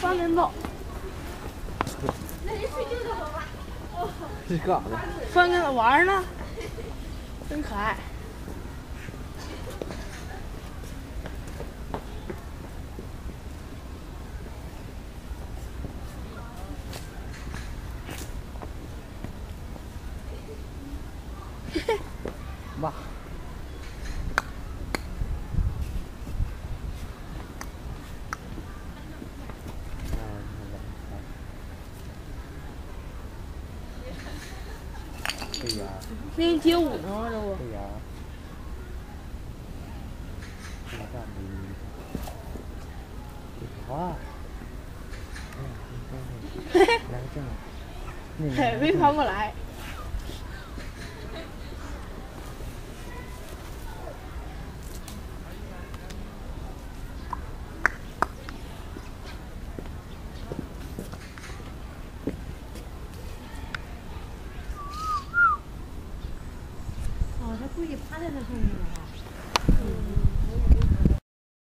放人走，这是干啥呢？放玩呢，真可爱。妈。对呀，那街舞呢吗？这不？没跑过来。他故意趴在那上面的。